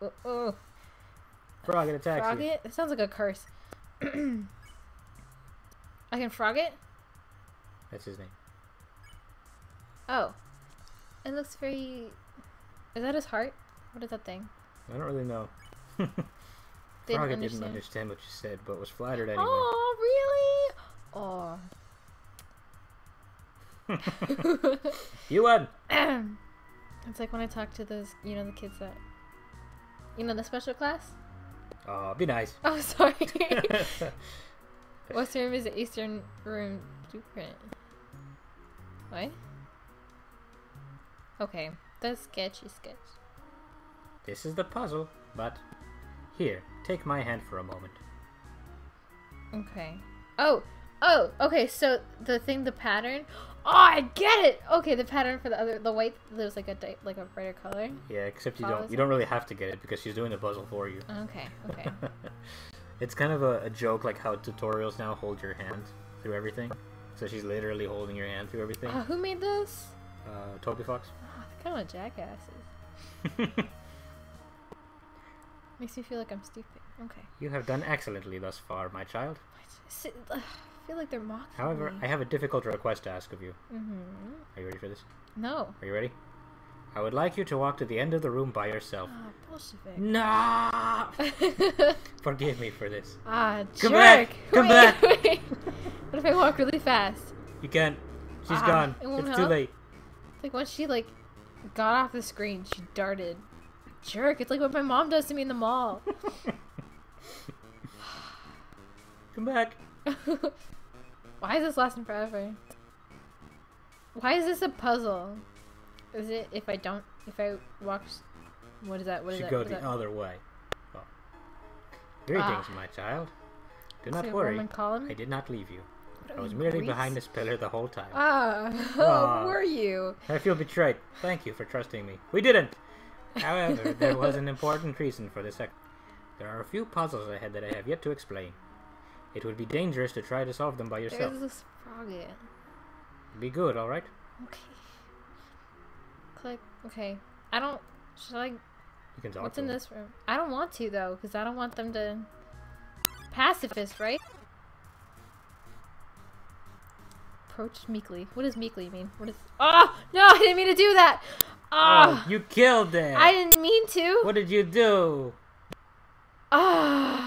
oh, oh, oh. Froggit attacks Frog you. it? It sounds like a curse. I can frog it? That's his name. Oh. It looks very... Is that his heart? What is that thing? I don't really know. Didn't Frog didn't understand. understand what you said, but was flattered anyway. Oh, really? Oh. You won! it's like when I talk to those, you know, the kids that... You know, the special class? Oh, be nice. Oh, sorry. West room is the Eastern room blueprint. What? Okay, that's sketchy sketch. this is the puzzle, but here, take my hand for a moment. Okay. Oh, oh, okay. So the thing, the pattern. Oh, I get it. Okay, the pattern for the other, the white. There's like a like a brighter color. Yeah, except you don't you don't really have to get it because she's doing the puzzle for you. Okay, okay. it's kind of a, a joke like how tutorials now hold your hand through everything. So she's literally holding your hand through everything. uh, who made this? Uh, Toby Fox. Oh, they're kind of jackasses. Makes me feel like I'm stupid. Okay. you have done excellently thus far, my child. I just- ugh, I feel like they're mocking However, me. I have a difficult request to ask of you. Mm-hmm. Are you ready for this? No. Are you ready? I would like you to walk to the end of the room by yourself. Ah, Bolshevik. No! Forgive me for this. ah, Come jerk. back! Come Wait, back! wait. What if I walk really fast? You can't. She's Ah, gone. it won't It's too help? late. Like once she like got off the screen, she darted. Jerk! It's like what my mom does to me in the mall. Come back. Why is this lasting forever? Why is this a puzzle? Is it if I don't if I walk? What is that? What is should that? go the that? other way. Greetings, Ah. my child. Do not worry. I did not leave you. I was merely Greece? behind this pillar the whole time. Ah, Ah. were you? I feel betrayed. Thank you for trusting me. We didn't! However, there was an important reason for this. There are a few puzzles ahead that I have yet to explain. It would be dangerous to try to solve them by yourself. There's this frog. in. Be good, alright? Okay. Click. Okay. I don't. Should I? You can talk What's in him. this room? I don't want to though, because I don't want them to. Pacifist, right? Approach meekly. What does meekly mean? What is? Oh no! I didn't mean to do that. Oh, Oh, you killed it! I didn't mean to. What did you do? Ah.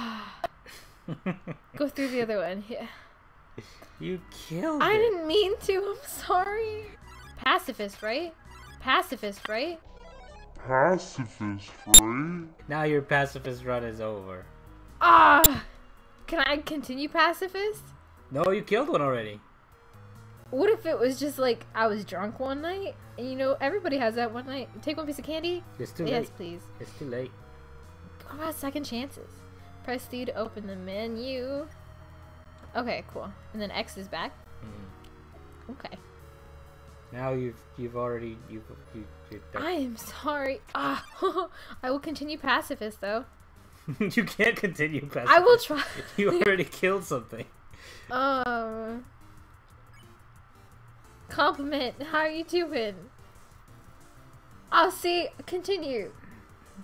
Go through the other one. Yeah. you killed I it. didn't mean to. I'm sorry. Pacifist, right? Pacifist, right? pacifist, right? Now your pacifist run is over. Ah. Can I continue pacifist? No, you killed one already. What if it was just like I was drunk one night, and you know everybody has that one night. Take one piece of candy. It's too yes, late. please. It's too late. What about second chances? Press D to open the menu. Okay, cool. And then X is back. Mhm. Okay. Now you've you've already you've you, you, I am sorry. Ah, I will continue pacifist though. you can't continue pacifist. I will try. You already killed something. Um. Compliment. How are you doing? Oh, see. Continue.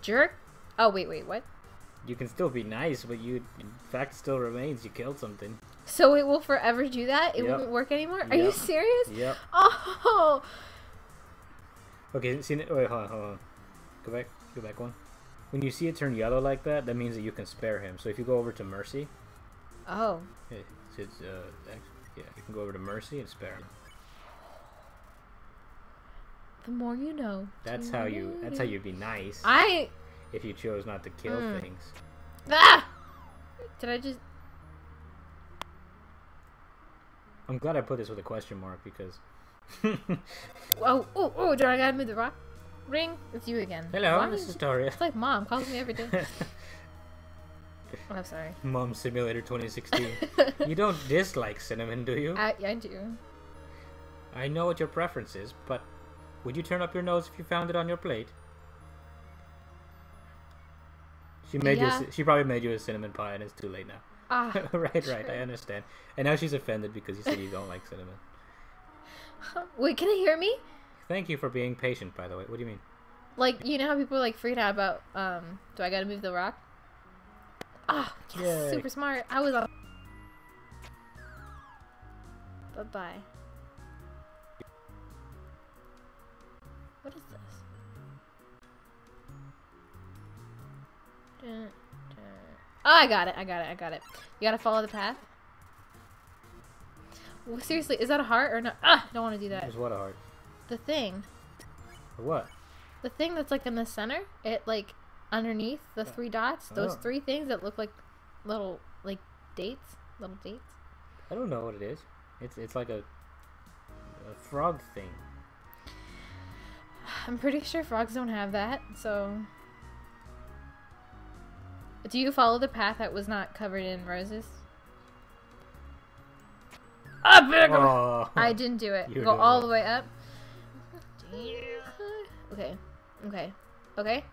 Jerk. Oh wait, wait. What? You can still be nice, but you in fact still remains you killed something. So it will forever do that? It Yep. won't work anymore? Are you serious? Yep. Oh. Okay, see, wait, hold on, hold on. Go back, go back one. When you see it turn yellow like that, that means that you can spare him. So if you go over to Mercy, Oh. it, it's, uh, yeah, you can go over to Mercy and spare him. The more you know. That's how you. That's how you'd be nice. I. If you chose not to kill Mm. things. Ah! Did I just. I'm glad I put this with a question mark because. Oh, oh, oh, did I gotta move the rock? Ring? It's you again. Hello, Why this is- Toriel. It's like mom calls me every day. oh, I'm sorry. Mom Simulator 2016. you don't dislike cinnamon, do you? I, I do. I know what your preference is, but would you turn up your nose if you found it on your plate? She made you. a She probably made you a cinnamon pie, and it's too late now. Ah. right, right. I understand. And now she's offended because you said you don't like cinnamon. Wait, can I hear me? Thank you for being patient, by the way. What do you mean? Like you know how people are like freaked out about um. Do I gotta move the rock? Ah, yes, Yay. super smart. I was on. Bye bye. What is Oh, I got it. I got it. I got it. You gotta follow the path. Well, seriously, is that a heart or not? Ah, I don't want to do that. There's what a heart. The thing. What? The thing that's like in the center, it like underneath the three dots, those Oh. three things that look like little like dates, little dates. I don't know what it is. It's it's like a a frog thing. I'm pretty sure frogs don't have that, so. Do you follow the path that was not covered in roses? Up! Oh, I didn't do it. You're Go all it. the way up. Okay. Okay. Okay.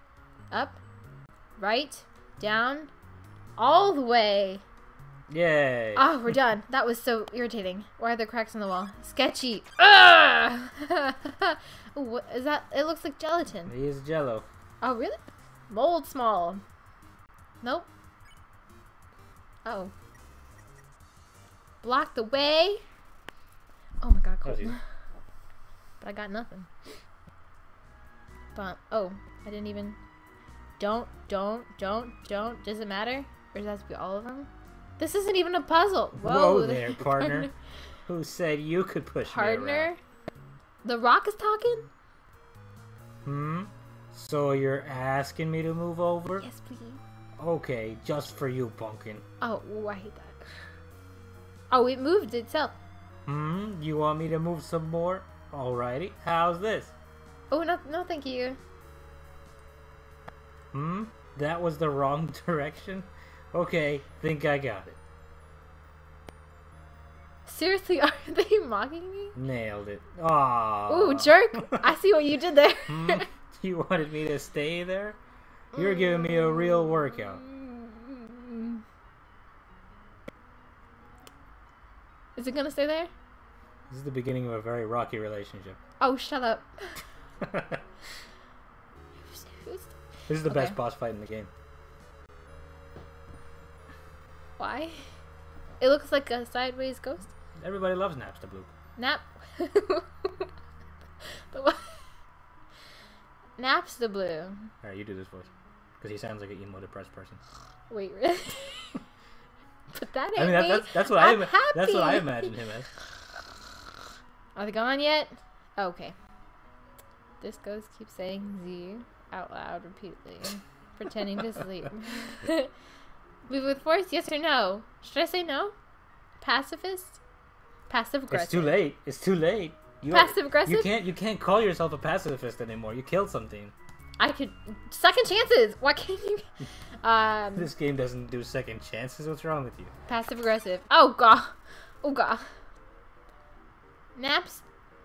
Up. Right. Down. All the way. Yay! Oh, we're done. That was so irritating. Why are there cracks in the wall? Sketchy. Ugh! Ooh, what is that? It looks like gelatin. He is Jello. Oh, really? Moldsmal. Nope. Oh. Block the way. Oh my god, cool. But I got nothing. But oh, I didn't even. Don't, don't, don't, don't. Does it matter? Or does it have to be all of them? This isn't even a puzzle. Whoa, Whoa there, partner. Who said you could push me Partner. The Rock is talking. Hmm. So you're asking me to move over? Yes, please. Okay, just for you, pumpkin. Oh, ooh, I hate that. Oh, it moved itself. Hmm. You want me to move some more? Alrighty. How's this? Oh no, no, thank you. Hmm. That was the wrong direction. Okay, think I got it. Seriously, are they mocking me? Nailed it. Aww. Ooh, jerk! I see what you did there. Hmm? You wanted me to stay there? You're giving me a real workout. Is it gonna stay there? This is the beginning of a very rocky relationship. Oh, shut up. this is the best boss fight in the game. Why? It looks like a sideways ghost. Everybody loves Napstablook. Nap. the what? Naps the blue. Alright, you do this voice. Because he sounds like an emo depressed person. Wait, really? but that ain't I mean, that, that's, that's what I I'm ima- that's what I happy. imagine him as. Are they gone yet? Okay. This ghost keeps saying Z out loud repeatedly, pretending to sleep. Move with force, yes or no? Should I say no? Pacifist? Passive aggressive. It's too late. It's too late. You, Passive aggressive? You can't you can't call yourself a pacifist anymore. You killed something. I could second chances. Why can't you? Um, This game doesn't do second chances. What's wrong with you? passive aggressive. Oh god. Oh god. Naps.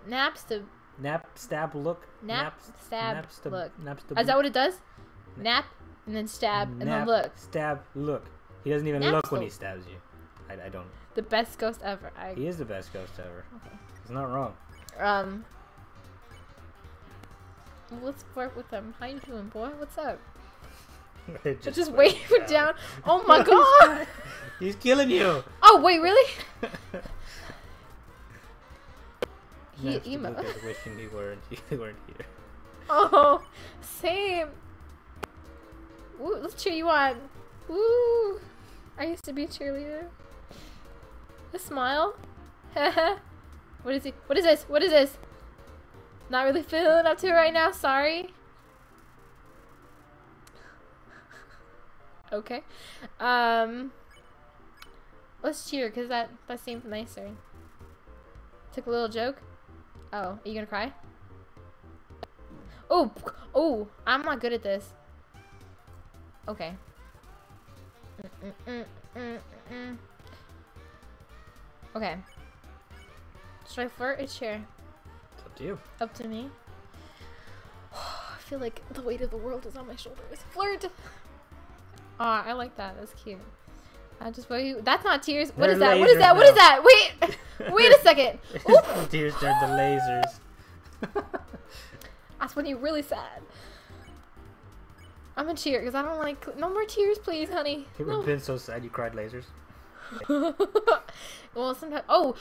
Naps to. Nap, stab, look. Nap, stab, nap, stab, look. Nap, stab, Is that what it does? Nap and then stab and then look. Stab, look. He doesn't even Nap look when he stabs you. I, I don't. The best ghost ever. I. He is the best ghost ever. Okay. He's not wrong. Um. Let's work with him. How you doing, boy? What's up? just, Just, wait for down. Oh my god! He's killing you. Oh wait, really? He emo. Wishing he weren't he weren't here. Oh, same. Woo, let's cheer you on. Woo! I used to be a cheerleader. A smile. what is it? What is this? What is this? Not really feeling up to it right now. Sorry. Okay. Um. Let's cheer because that that seemed nicer. Took a little joke. Oh, are you gonna cry? Oh, oh, I'm not good at this. Okay. Mm, mm, mm, mm, mm. Okay. Should I flirt or cheer? Up to you. Up to me. I feel like the weight of the world is on my shoulders. Flirt. Aw, I like that. That's cute. I just wait. That's not tears. What They're is that? What is lasers that? What is that? Wait. Wait a second. Tears turned to lasers. That's when you're really sad. I'm gonna cheer because I don't like no more tears, please, honey. You No. have been so sad you cried lasers. well, sometimes. Oh,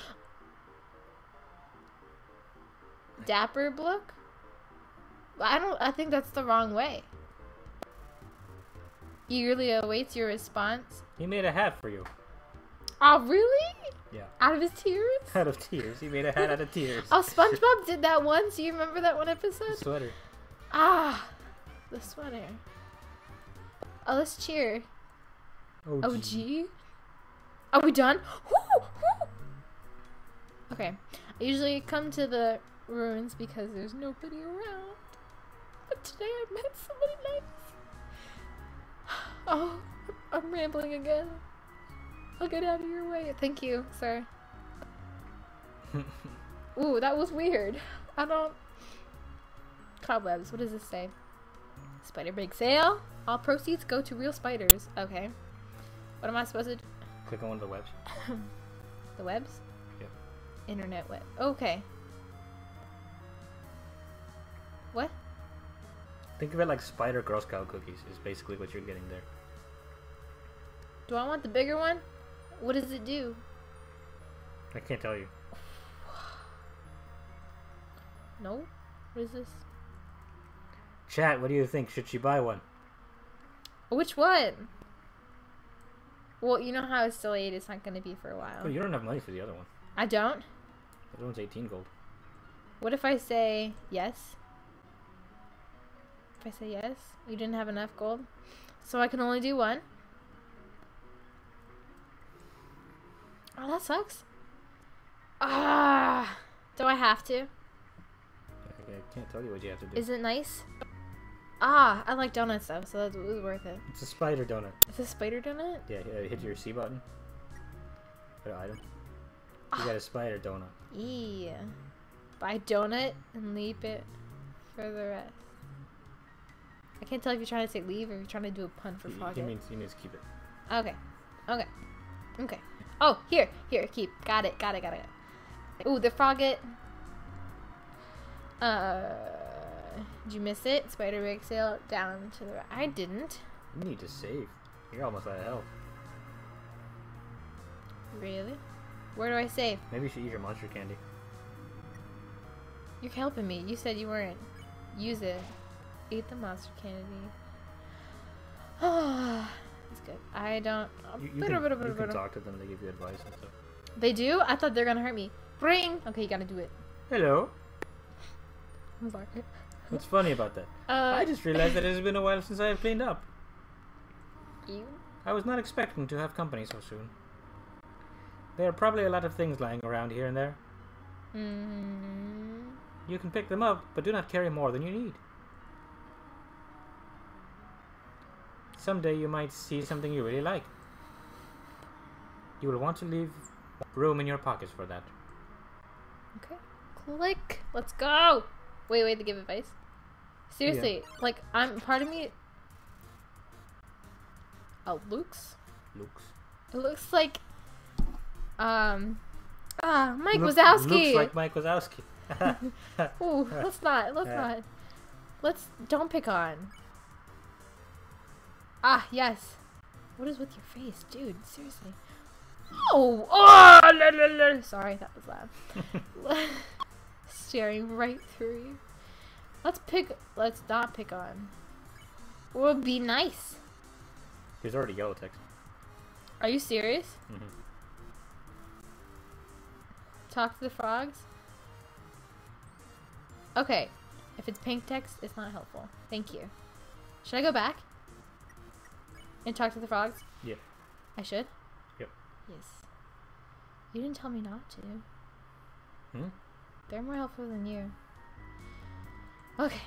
Dapper book. I don't. I think that's the wrong way. Eagerly awaits your response. He made a hat for you. Oh, really? Yeah. Out of his tears? Out of tears. He made a hat out of tears. Oh, SpongeBob did that once. Do you remember that one episode? Sweater. Ah, the sweater. Oh, let's cheer. Oh, Oh, gee. Are we done? Okay. I usually come to the ruins because there's nobody around. But today I met somebody nice. Oh, I'm rambling again. I'll get out of your way. Thank you, sir. Ooh, that was weird. I don't. Cobwebs. What does this say? Spider bake sale. All proceeds go to real spiders. Okay. What am I supposed to? Do? Click on one of the webs. The webs? Yep. Internet web. Okay. Think of it like Spider Girl Scout cookies. Is basically what you're getting there. Do I want the bigger one? What does it do? I can't tell you. No. What is this? Chat. What do you think? Should she buy one? Which one? Well, you know how it's delayed. It's not going to be for a while. Oh, you don't have money for the other one. I don't. The other one's 18 gold. What if I say yes? If I say yes, you didn't have enough gold, so I can only do one. Oh, that sucks. Ah, do I have to? I, can't tell you what you have to do. Is it nice? Ah, I like donuts though, so that was worth it. It's a spider donut. It's a spider donut? Yeah, hit your C button. Go to item. You got a spider donut. Yeah. Buy donut and leave it for the rest. I can't tell if you're trying to say leave or if you're trying to do a pun for He, frog. he means he means keep it. Okay. Okay. Okay. Oh, here, here, keep. Got it, got it, got it. Ooh, the Froggit. Uh, did you miss it? Spider rig sail down to the right. I didn't. You need to save. You're almost out of health. Really? Where do I save? Maybe you should eat your monster candy. You're helping me. You said you weren't. Use it. Eat the monster candy. That's good. I don't. You, you, can, you can talk to them. They give you advice and stuff. They do? I thought they're gonna hurt me. Bring. Okay, you gotta do it. Hello. I'm sorry. What's funny about that? Uh, I just realized that it has been a while since I have cleaned up. you. I was not expecting to have company so soon. There are probably a lot of things lying around here and there. Mm, You can pick them up, but do not carry more than you need. Someday you might see something you really like. You will want to leave room in your pockets for that. okay. Click. Let's go. Wait, wait to give advice. Seriously, like I'm part of me. Oh, Luke's. Looks. It looks like. Um. Ah, Mike Look- Wazowski. Looks like Mike Wazowski. Ooh, let's not. Let's Yeah. not. Let's don't pick on. Ah, yes. What is with your face, dude? Seriously. Oh, oh! la, la, la. Sorry, that was loud. Staring right through you. Let's pick. Let's not pick on. We'll be nice. There's already yellow text. Are you serious? Mm -hmm. Talk to the frogs. Okay. If it's pink text, it's not helpful. Thank you. Should I go back? And talk to the frogs? Yeah. I should? Yep. Yes. You didn't tell me not to. Hmm? They're more helpful than you. Okay.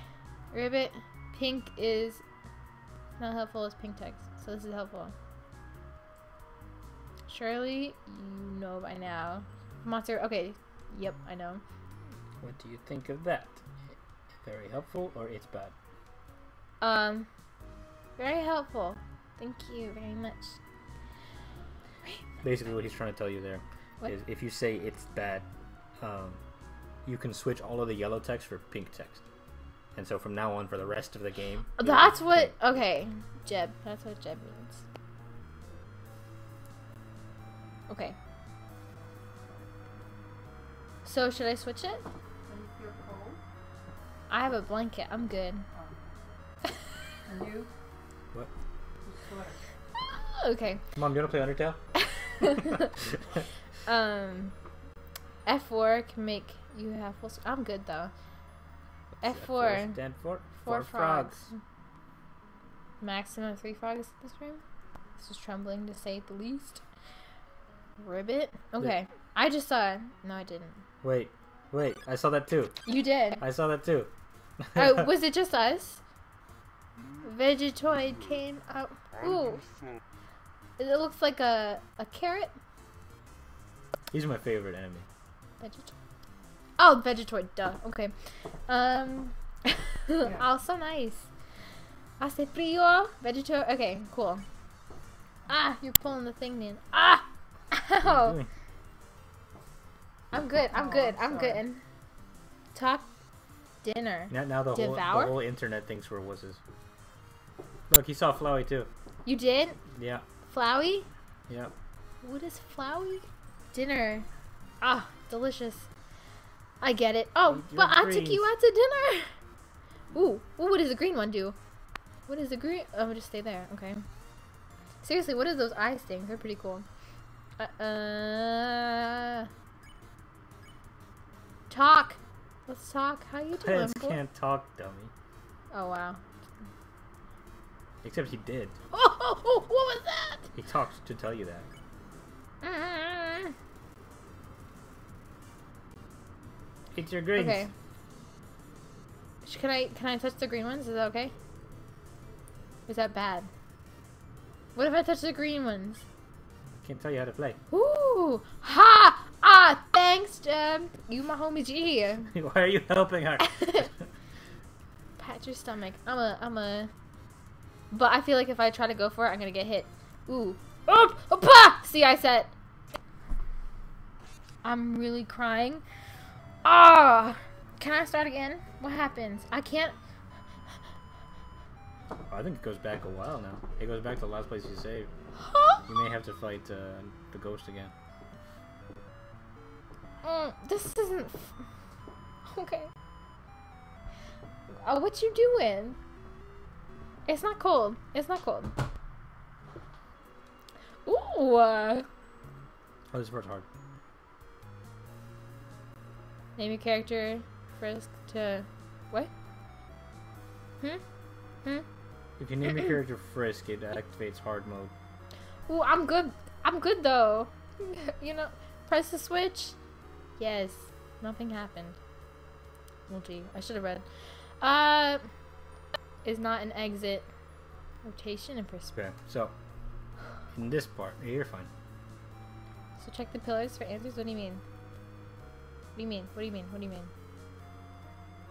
Ribbit, pink is not helpful as pink text. So this is helpful. Surely you know by now. Monster. Okay. Yep, I know. What do you think of that? Very helpful or it's bad? Um, very helpful. Thank you very much. Basically, what he's trying to tell you there is, What? if you say it's bad, um, you can switch all of the yellow text for pink text. And so from now on, for the rest of the game, That's be what. Okay, Jeb. That's what Jeb means. Okay. So should I switch it? Are you feel cold? I have a blanket. I'm good. And you? What? Okay. Mom, do you want to play Undertale? um, F4 can make you have full. I'm good though. F4. Stand for Four four frogs. frogs. Maximum three frogs in this room. This is trembling to say the least. Ribbit. Okay. I just saw. No, I didn't. Wait, wait. I saw that too. You did. I saw that too. Oh, was it just us? Vegetoid came out. Ooh, it looks like a a carrot. He's my favorite enemy. Vegetoid. Oh, Vegetoid. Duh. Okay. Um. oh, so nice. Hace frío. Vegetoid. Okay, cool. Ah, you're pulling the thing in. Ah. What Ow. I'm good. I'm Oh, good. I'm I'm sorry. good. Talk dinner. Now, now the whole, the whole internet thinks we're wusses. Look, he saw Flowey too. You did? Yeah, Flowey? yeah. What is Flowey? Dinner. Ah, delicious. I get it. Oh, Eat but I took you out to dinner. Ooh, ooh, what does the green one do? What is the green? Oh, I'm gonna just stay there. Okay. Seriously, what are those eye stings? They're pretty cool. Uh, uh talk. Let's talk. How you doing? Boy? can't talk, dummy. Oh wow. Except he did. Oh, what was that? He talked to tell you that. Mm. Eat your greens. Okay. Can I can I touch the green ones? Is that okay? Is that bad? What if I touch the green ones? I can't tell you how to play. Ooh! Ha! Ah! Thanks, Jeb. You my homie G. Why are you helping her? Pat your stomach. I'm a I'm a. But I feel like if I try to go for it, I'm gonna get hit. Ooh. Oop! Opa! See, I said. I'm really crying. Ah! Can I start again? What happens? I can't. I think it goes back a while now. It goes back to the last place you saved. Huh? You may have to fight uh, the ghost again. Mm, this isn't. Okay. Oh, what you doing? It's not cold. It's not cold. Ooh. uh, Oh, this part's hard. Name your character. Frisk to. What? Hmm? Hmm? If you name your character Frisk, it activates hard mode. Ooh, I'm good. I'm good though. you know, press the switch. Yes. Nothing happened. Well, gee, I should have read. Uh, is not an exit. Rotation and perspective. Okay, so in this part, you're fine. So check the pillars for answers. What do you mean? What do you mean? What do you mean? What do you mean?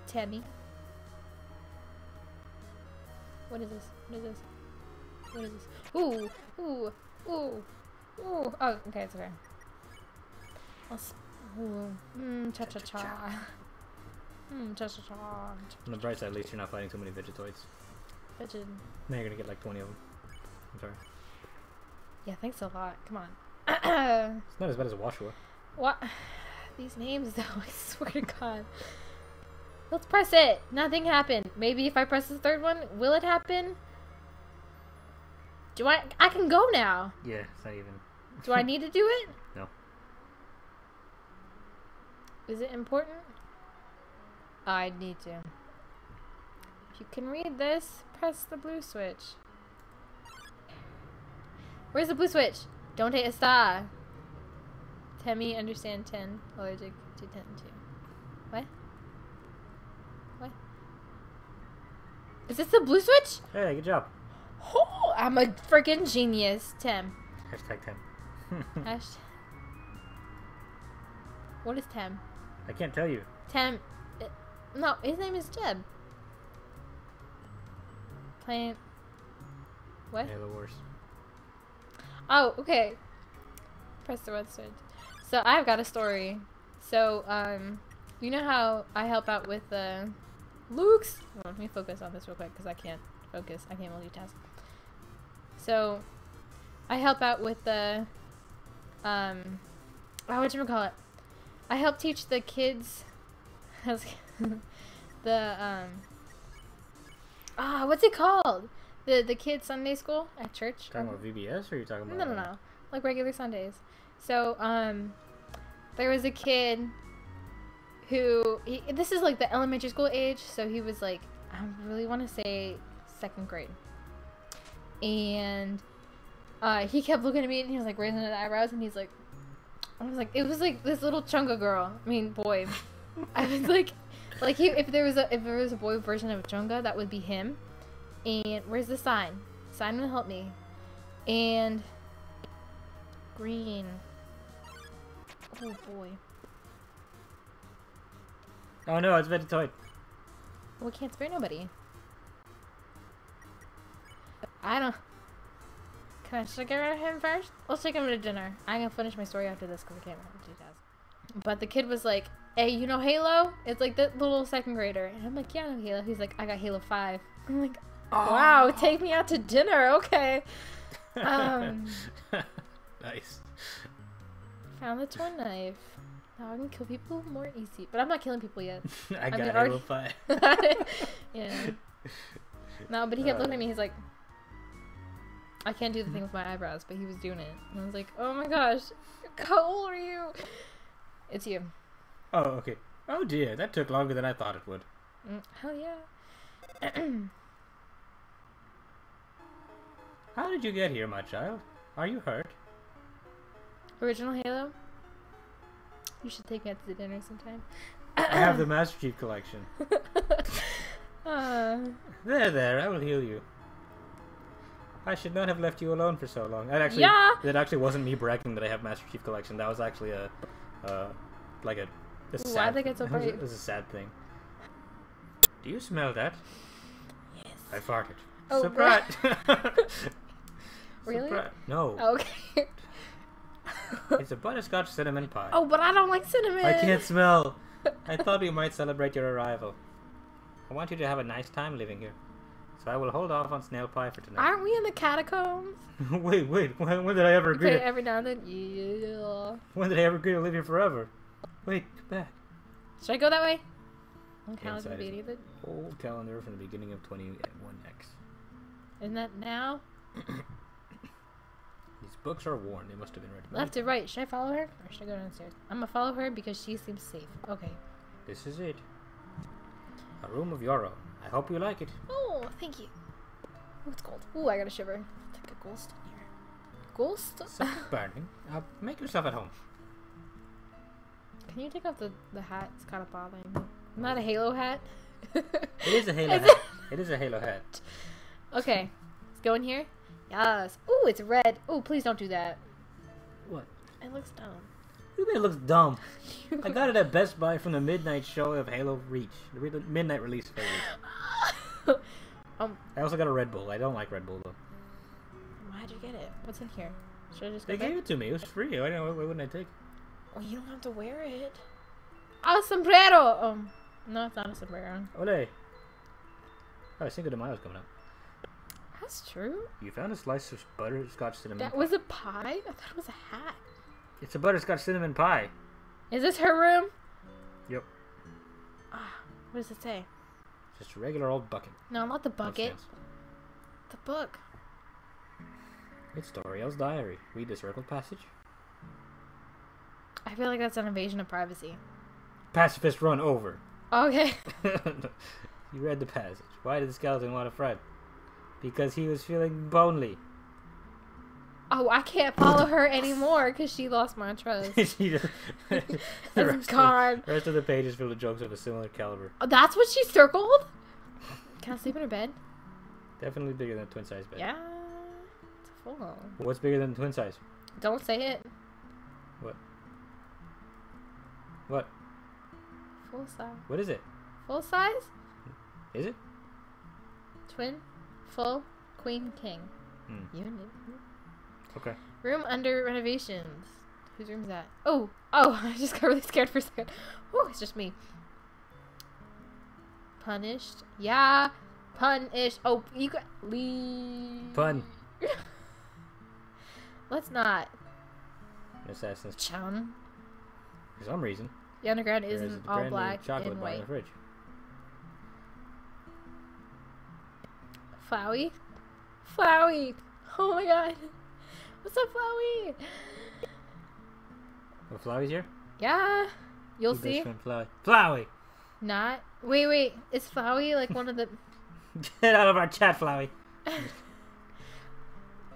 Tell me. What is this? What is this? What is this? Ooh, ooh, ooh, ooh. Oh, okay, it's okay. I'll sp- ooh. Mmm, cha cha cha. Mmm, cha cha cha. On the bright side, at least you're not fighting too many Vegetoids. Pigeon. Now you're gonna get like 20 of them. I'm sorry. Yeah, thanks a lot. Come on. It's not as bad as a Washua. What? These names, though, I swear to God. Let's press it. Nothing happened. Maybe if I press the third one, will it happen? Do I? I can go now. Yeah, it's not even. Do I need to do it? No. Is it important? I need to. If you can read this, press the blue switch. Where's the blue switch? Don't hit a star. Temmie, understand 10, allergic to 10 too. What? What? Is this the blue switch? Hey, good job. Oh, I'm a freaking genius, Tim. Hashtag Tim. Hash. What is Tem? I can't tell you. Tem. Uh, No, his name is Jeb. Playing. What? The worst. Oh, okay. Press the red switch. So I've got a story. So, um, you know how I help out with the Luke's. Hold on, let me focus on this real quick because I can't focus. I can't multitask. So, I help out with the, um, oh, what you call it? I help teach the kids, the um, ah, what's it called? The the kids Sunday school at church. Talking about VBS or are you talking about? No, no, no. Like regular Sundays. So, um, there was a kid who he, this is like the elementary school age, so he was like I really want to say second grade, and uh, he kept looking at me and he was like raising his eyebrows and he's like, I was like, it was like this little chunga girl. I mean, boy. I was like, like he, if there was a if there was a boy version of Chunga, that would be him. And where's the sign? Sign will help me. And green. Oh boy. Oh no, it's Vetitoid. We can't spare nobody. I don't. Can I should I get rid of him first? Let's take him to dinner. I'm gonna finish my story after this because I can't remember details. But the kid was like, "Hey, you know Halo? It's like the little second grader." And I'm like, "Yeah, I know Halo." He's like, "I got Halo 5. I'm like, oh. "Wow, take me out to dinner, okay?" Um, nice. found the twin knife. Now I can kill people more easy, but I'm not killing people yet. I got mean, Halo already- 5. yeah. No, but he kept looking at me. He's like, I can't do the thing with my eyebrows, but he was doing it. And I was like, oh my gosh, how old are you? It's you. Oh, okay. Oh dear, that took longer than I thought it would. Mm, hell yeah. How did you get here, my child? Are you hurt? Original Halo. You should take me out to dinner sometime. I have the Master Chief collection. uh, There, there, I will heal you. I should not have left you alone for so long. That actually, Yeah. that actually wasn't me bragging that I have Master Chief collection. That was actually a, uh, like a, Why'd sad. they get so bright? It was a sad thing. Do you smell that? yes. I farted. Oh, Surprise! Really? No, Okay. it's a butterscotch cinnamon pie. oh, but I don't like cinnamon. I can't smell. I thought we might celebrate your arrival. I want you to have a nice time living here. So I will hold off on snail pie for tonight. Aren't we in the catacombs? wait, wait. When, when did I ever agree? Okay, To, every now and then. Yeah. when did I ever agree to live here forever? Wait, come back. Should I go that way? Inside calendar is- be either. Old calendar from the beginning of 21X. Isn't that now? These books are worn. They must have been read. Left to right. Should I follow her? Or should I go downstairs? I'm gonna follow her because she seems safe. Okay. This is it. A room of your own. I hope you like it. Oh, thank you. Oh, it's cold. Ooh, I got a shiver. It's like a ghost in here. Ghost? Something burning. Uh, make yourself at home. Can you take off the, the hat? It's kind of bothering me. Not a Halo hat. It is a Halo hat. It is a Halo hat. Okay. Let's go in here. Yes. Ooh, it's red. Ooh, please don't do that. What? It looks dumb. You mean it looks dumb? I got it at Best Buy from the midnight show of Halo Reach. The midnight release of um, I also got a Red Bull. I don't like Red Bull though. why'd you get it? What's in here? Should I just They gave back? it to me. It was free. Why, why wouldn't I take it? Oh, you don't have to wear it. Oh, sombrero. Um, no, it's not a sombrero. Ole. Oh, Cinco de Mayo's coming up. That's true. You found a slice of butterscotch cinnamon That pie. was a pie. I thought it was a hat. It's a butterscotch cinnamon pie. Is this her room? Yep. Ah, what does it say? Just a regular old bucket. No, not the bucket. The book. It's Toriel's diary. Read this circled passage. I feel like that's an invasion of privacy. Pacifist run over. Okay. you read the passage. Why did the skeleton want a friend? Because he was feeling lonely. Oh, I can't follow her anymore because she lost my trust. She just- the, rest God. Of the, rest of the page is full of jokes of a similar caliber. Oh, that's what she circled? Can I sleep in her bed? Definitely bigger than a twin size bed. Yeah. It's full. What's bigger than twin size? Don't say it. What? Full size. What is it? Full size? Is it? Twin? Full? Queen? King? Hmm. Unit. Okay. Room under renovations. Whose room is that? Oh! Oh! I just got really scared for a second. Oh, it's just me. Punished. Yeah. Punished. Oh, you got leave. Pun. Let's not. Assassin's Chum. For some reason. The underground isn't a all black chocolate and bar in white. the fridge. Flowey? Flowey! Oh my god. What's up, Flowey? Oh, Flowey's here? Yeah. You'll Your best see. friend Flowey. Flowey! Not. Wait, wait. Is Flowey like one of the. Get out of our chat, Flowey!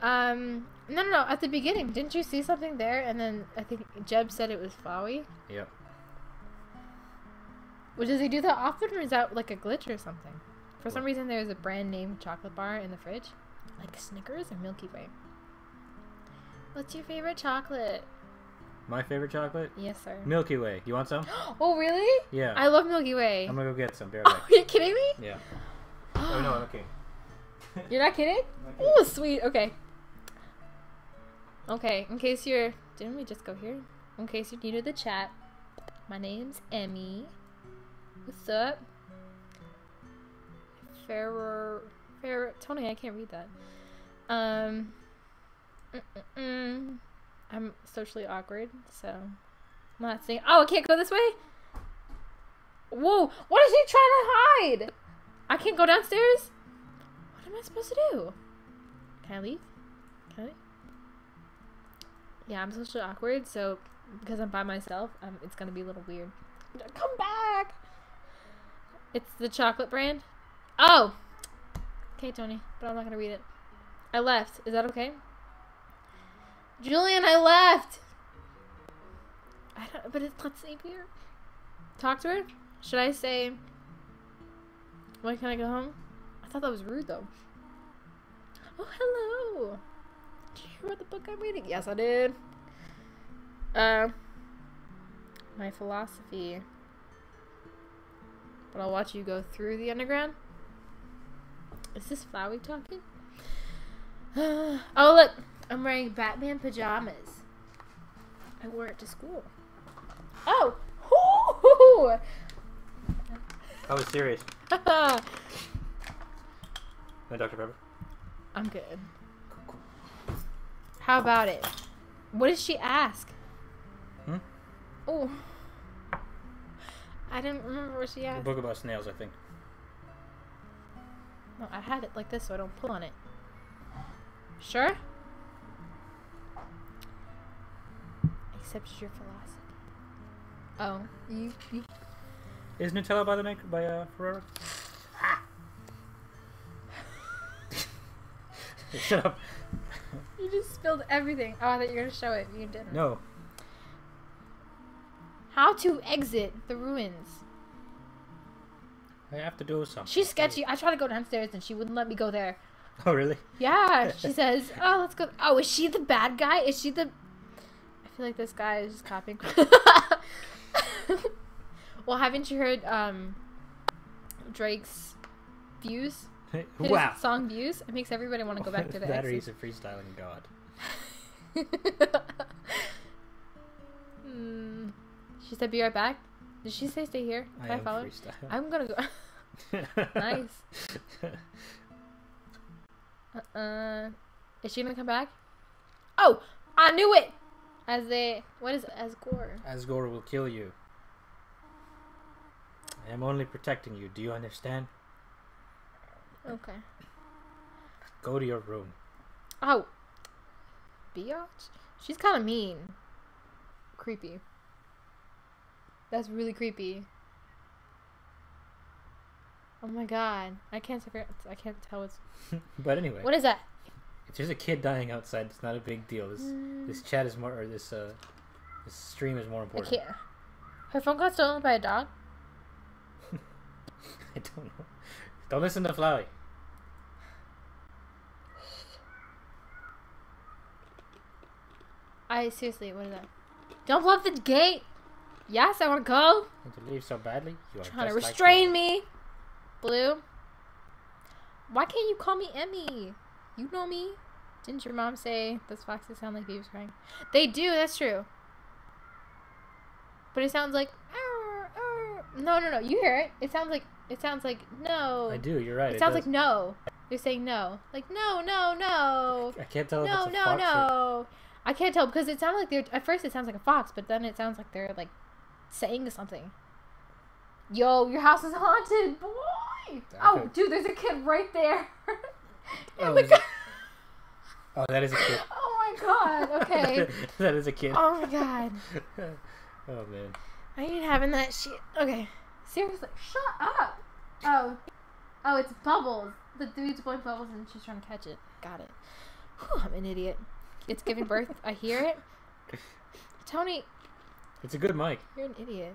Um. No, no, no. At the beginning, didn't you see something there? And then I think Jeb said it was Flowey. Yep. Well, does he do that often, or is that like a glitch or something? For some reason, there's a brand name chocolate bar in the fridge, like Snickers or Milky Way. What's your favorite chocolate? My favorite chocolate? Yes, sir. Milky Way. You want some? Oh, really? Yeah. I love Milky Way. I'm gonna go get some. Be right Oh, back. are you kidding me? Yeah. Oh no, okay. You're not kidding? Oh, sweet. Okay. Okay, in case you're. Didn't we just go here? In case you're new to the chat, my name's Emmy. What's up? Ferrer. Ferrer. Tony, I can't read that. Um. mm-mm-mm. I'm socially awkward, so. I'm not saying. Oh, I can't go this way? Whoa! What is he trying to hide? I can't go downstairs? What am I supposed to do? Can I leave? Can I leave? Yeah, I'm socially awkward, so because I'm by myself, um, it's gonna be a little weird. Come back! It's the chocolate brand. Oh! Okay, Tony, but I'm not gonna read it. I left. Is that okay? Julian, I left! I don't, but it's, let's save here. Talk to her? Should I say, when can't I go home? I thought that was rude though. Oh, hello. You about the book I'm reading? Yes, I did. Uh, my philosophy. But I'll watch you go through the underground. Is this Flowey talking? oh, look. I'm wearing Batman pajamas. I wore it to school. Oh! Hoo-hoo-hoo. I was serious. I'm No, Dr. Pepper. good. How about it? What did she ask? Hmm? Oh. I didn't remember what she asked. A book about snails, I think. No, I had it like this so I don't pull on it. Sure? Except your philosophy. Oh, you, you Is Nutella by the make by uh Ferrero? Shut up. You just spilled everything. Oh, I thought you were gonna show it. You didn't. No. How to exit the ruins. I have to do something. She's sketchy. I tried to go downstairs and she wouldn't let me go there. Oh really? Yeah, she says, "Oh, let's go." Oh, is she the bad guy? Is she the? I feel like this guy is just copying. well, haven't you heard um Drake's views? His wow. song views. It makes everybody want to go back to the that or he's a freestyling god. Hmm. She said, "Be right back." Did she say stay here? Can I, am follow? I'm gonna go. nice. Uh, uh, is she gonna come back? Oh, I knew it. As they, what is it? As Gore. Asgore will kill you. I am only protecting you. Do you understand? Okay. Go to your room. Oh, biatch. She's kind of mean. Creepy. That's really creepy. Oh my god, I can't figure. I can't tell what's. but anyway, What is that? if there's a kid dying outside, it's not a big deal. This this chat is more, or this uh, this stream is more I important. can't. Her phone got stolen by a dog. I don't know. Don't listen to Flowey. I seriously, what is that? Don't blow up the gate. Yes, I want to go. Want to leave so badly? You are Trying to just like restrain me. Blue. Why can't you call me Emmy? You know me. Didn't your mom say those foxes sound like babies crying? They do. That's true. But it sounds like. "Arr, arr." No, no, no. You hear it. It sounds like. It sounds like no. I do. You're right. It sounds does. like no. You're saying no. Like no, no, no. I can't tell if No, it's a no, fox or- no. I can't tell because it sounded like they're. At first, it sounds like a fox, but then it sounds like they're like saying something. Yo, your house is haunted, boy. Oh, dude, there's a kid right there. Oh, oh is it- Oh, that is a kid. Oh my god. Okay. that is a kid. oh my god. oh man. I ain't having that shit. Okay. Seriously, shut up. Oh. Oh, it's bubbles. The dude's blowing bubbles and she's trying to catch it. Got it. Whew, I'm an idiot. It's giving birth. I hear it. Tony, It's a good mic. you're an idiot.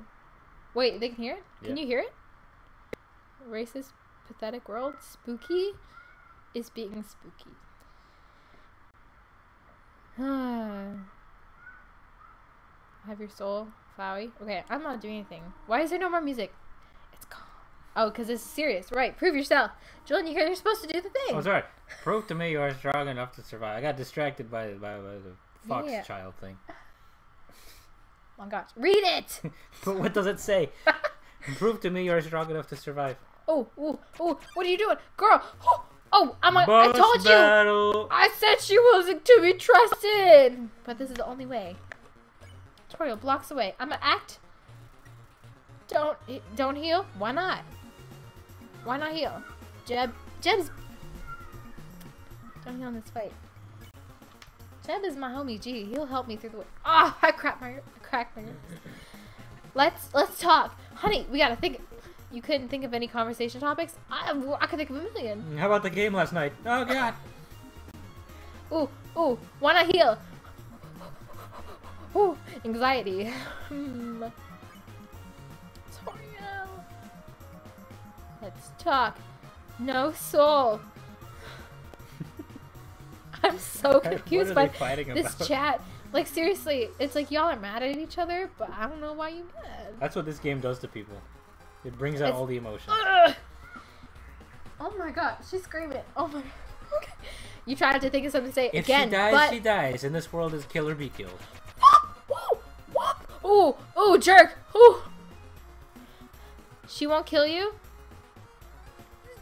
Wait, they can hear it? Can you hear it? Racist, pathetic world. Spooky is being spooky. Have your soul, Flowey. Okay, I'm not doing anything. Why is there no more music? Oh, because it's serious. Right, prove yourself. Julian, you're, you're supposed to do the thing. Oh, sorry. Prove to me you are strong enough to survive. I got distracted by, by, by the fox Yeah. child thing. Oh my gosh. Read it! But what does it say? Prove to me you are strong enough to survive. oh, oh, oh, what are you doing? Girl! Oh, oh I'm a, I told you! I said she wasn't to be trusted! But this is the only way. Toriel blocks away. I'm gonna act. Don't don't heal. Why not? Why not heal? Jeb Jeb's don't heal in this fight. Jeb is my homie. G. He'll help me through the way. Ah, I cracked my I cracked my. Let's let's talk, honey. We gotta think. You couldn't think of any conversation topics. I I could think of a million. How about the game last night? Oh god. Ooh, ooh, wanna heal. Ooh, anxiety. Let's talk. No soul. I'm so confused by are they fighting this about? chat. Like seriously, it's like y'all are mad at each other, but I don't know why you mad. That's what this game does to people. It brings out It's- all the emotions. Ugh. Oh my god, she's screaming. Oh my. Okay. You tried to think of something to say If again, she dies, but she dies, and this world is kill or be killed. Whoop, whoop. Ooh, ooh, jerk. Ooh. She won't kill you?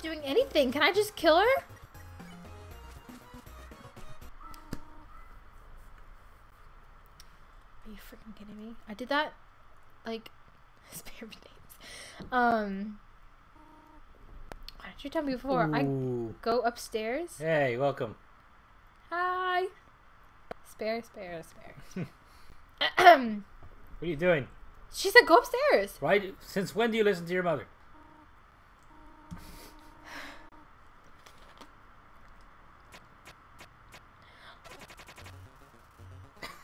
Doing anything. Can I just kill her? Are you freaking kidding me? I did that like spare me days. Um why didn't you tell me before? I go upstairs. Hey, welcome. Hi. Spare, spare, spare. What are you doing? she said go upstairs. Why? do- Since when do you listen to your mother?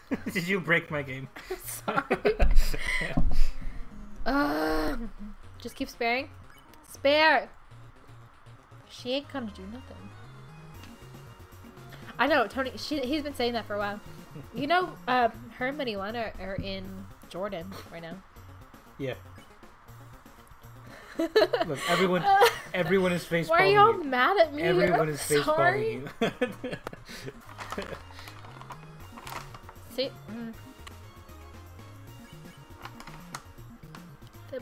Did you break my game? Sorry. Ugh. just keep sparing. Spare. She ain't gonna do nothing. I know Tony. She he's been saying that for a while. You know, uh, her and Manila are, are in Jordan right now. yeah. Look, everyone, everyone is face Why are y'all you. mad at me? Everyone I'm is face sorry. you. See, mm.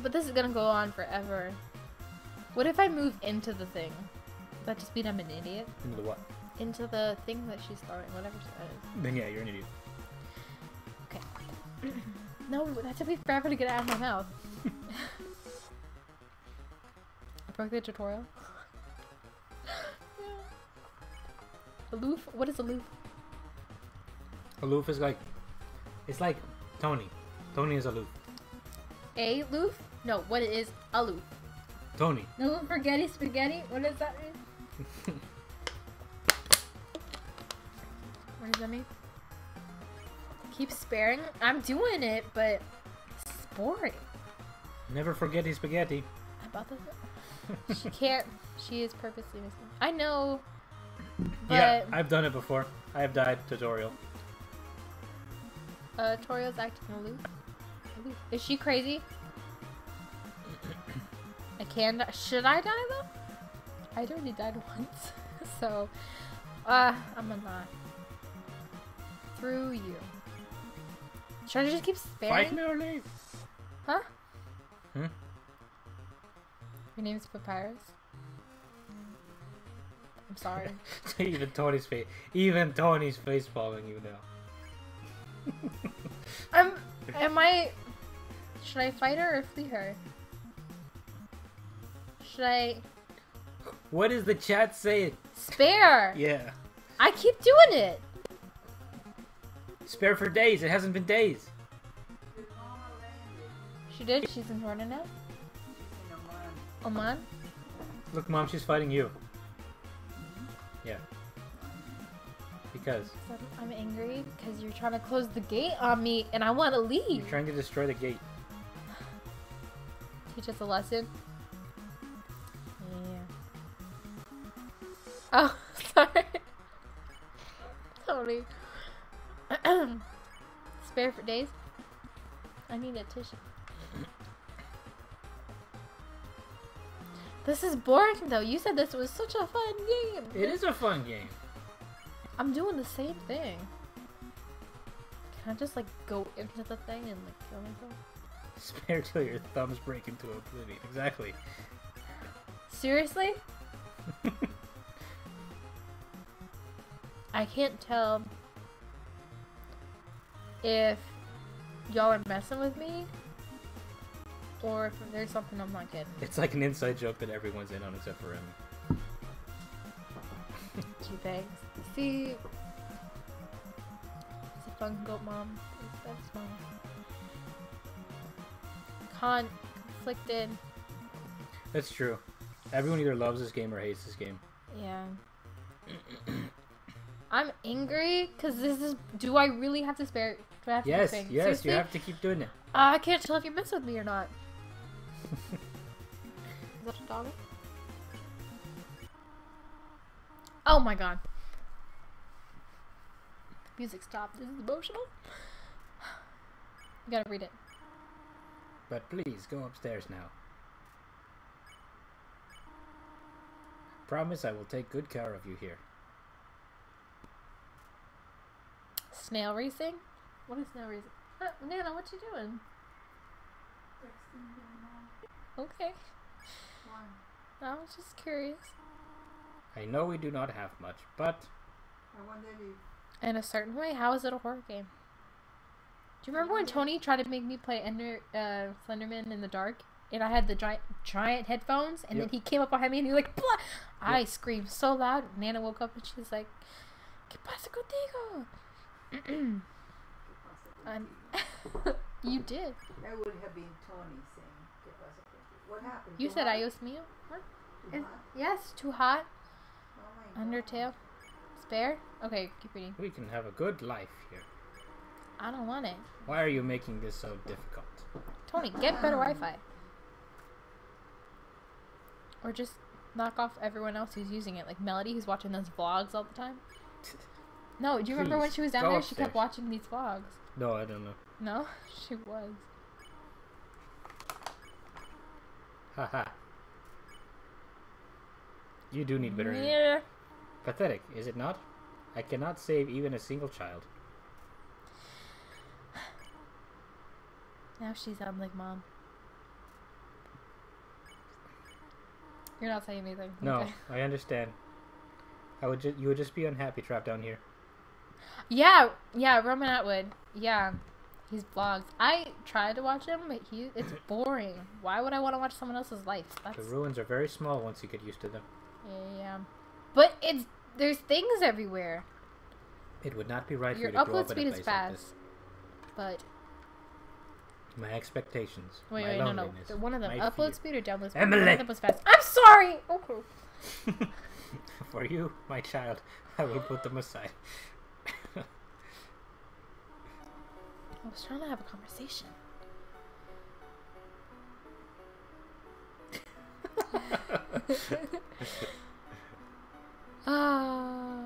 But this is gonna go on forever. What if I move into the thing? Does that just mean I'm an idiot? Into the what? Into the thing that she's throwing, whatever that Then yeah, you're an idiot. is. No, that took me forever to get out of my mouth. I broke the tutorial. Aloof? What is aloof? Aloof is like, it's like Tony. Tony is aloof. A loof? No, what it is aloof. Tony. No spaghetti spaghetti? What does that mean? What does that mean? Keep sparing? I'm doing it, but it's boring. Never forget his spaghetti. I bought this. she can't. She is purposely missing. I know, but yeah, I've done it before. I have died tutorial. Uh, Toriel's acting aloof. aloof. Is she crazy? I can. die- Should I die though? I'd already died once, so uh, I'm gonna not. through you. Should I just keep sparing? Fight me or leave. Huh? Hmm? Your name's Papyrus. I'm sorry. even Tony's face, even Tony's face palming you now. I'm. Am I? Should I fight her or flee her? Should I What is the chat saying? spare? Yeah. I keep doing it. Spare for days. It hasn't been days. Did Mama landed? She did. She's in Jordan now. She's in Oman. Oman. Look, mom, she's fighting you. Yeah. Because I'm angry because you're trying to close the gate on me, and I want to leave. you're trying to destroy the gate. Teach us a lesson. Yeah. Oh, sorry. Tony. Spare for days. I need a tissue. This is boring though. You said this was such a fun game. It is a fun game. I'm doing the same thing. Can I just like go into the thing and like kill myself? Spare till your thumbs break into oblivion. Exactly. Seriously? I can't tell if y'all are messing with me or if there's something I'm not getting. It's like an inside joke that everyone's in on except for him. Gee, thanks. See, it's a fun goat mom. It's the best mom. Con conflicted. That's true. Everyone either loves this game or hates this game. Yeah. I'm angry because this is. Do I really have to spare? Do I have to Yes, keep yes, Seriously? you have to keep doing it. Uh, I can't tell if you mess with me or not. Is that a dog? Oh my god. Music stopped. This is emotional. I gotta read it. But please go upstairs now. Promise I will take good care of you here. Snail racing? What is snail racing? Uh, Nana, what you doing? Texting your mom. Okay. Why? I was just curious. I know we do not have much, but I wonder if In a certain way, how is it a horror game? Do you remember when Tony tried to make me play Ender, uh, Slenderman in the dark? And I had the giant, giant headphones, and Yep. then he came up behind me and he was like, Blah! I screamed so loud. Nana woke up and she's like, ¿Qué pasa contigo? I'm- you did. that would have been Tony saying, "¿Qué pasa contigo?" What happened? You Too said hot? adios mío. What? Too Is- yes, too hot. Oh my God. Spare? Okay, keep reading. we can have a good life here. I don't want it. Why are you making this so difficult? Tony, get better Wi Fi. Or just knock off everyone else who's using it. Like Melody, who's watching those vlogs all the time. No, do you remember when she was down there? She kept watching these vlogs. No, I don't know. No? She was. Haha. You do need better. Yeah. Pathetic, is it not? I cannot save even a single child. Now she sounds like mom. You're not saying anything. No, Okay. I understand. I would just you would just be unhappy trapped down here. Yeah, yeah, Roman Atwood. Yeah. He's vlogs. I tried to watch him, but he it's boring. Why would I want to watch someone else's life? That's The ruins are very small once you get used to them. yeah. But it's there's things everywhere. It would not be right Your for you to grow up in a place like fast. this. But My expectations, wait, my wait, no, no. One of them, upload fear. speed or download speed. Emily! One of them was fast. I'm sorry. Okay. for you, my child, I will put them aside. I was trying to have a conversation. Ah.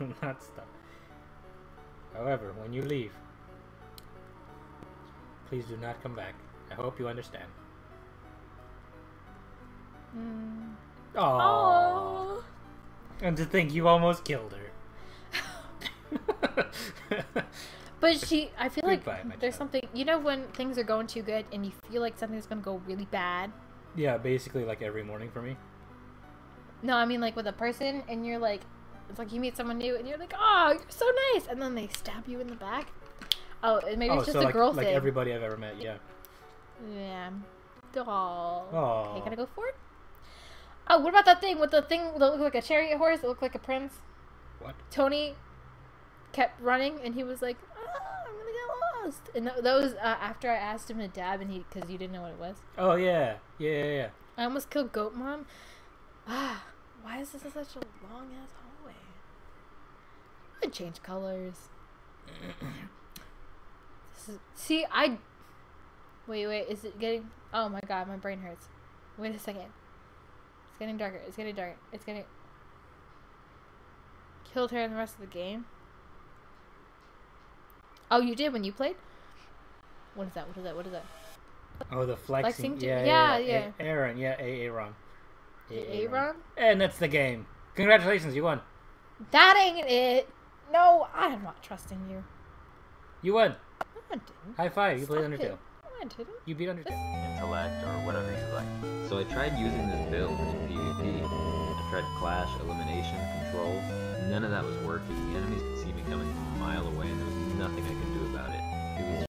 not stop. However, when you leave, please do not come back. I hope you understand. Mm. Aww. Oh. And to think you almost killed her. But she, I feel like Goodbye, my there's child. something. You know when things are going too good and you feel like something's gonna go really bad. Yeah, basically like every morning for me. No, I mean like with a person and you're like, it's like you meet someone new and you're like, oh, you're so nice, and then they stab you in the back. Oh, maybe oh, it's just so a like, girl like thing. everybody I've ever met. Yeah. Yeah. Doll. Aw. Okay, can I go for it? Oh, what about that thing with the thing that looked like a chariot horse? It looked like a prince. What? Tony kept running, and he was like, "Ah, "I'm gonna get lost." And that, that was uh, after I asked him to dab, and he because you didn't know what it was. Oh yeah, yeah, yeah. yeah. I almost killed Goat Mom. Ah, why is this such a long ass hallway? I change colors. this is, see, I. Wait, wait, is it getting. Oh my god, my brain hurts. Wait a second. It's getting darker. It's getting darker. It's getting. Killed her in the rest of the game? Oh, you did when you played? What is that? What is that? What is that? Oh, the flexing. Flexing too? yeah, Yeah, yeah, yeah. A- Aaron, yeah, A- Aaron. A- Aaron? And that's the game. Congratulations, you won. That ain't it! No, I'm not trusting you. You won. No, I didn't. High five. You Stop played it. Undertale. No, I didn't. You beat Undertale. intellect or whatever you like. So I tried using this build in PvP. I tried clash, elimination, control. None of that was working. The enemies could see me coming from a mile away and there was nothing I could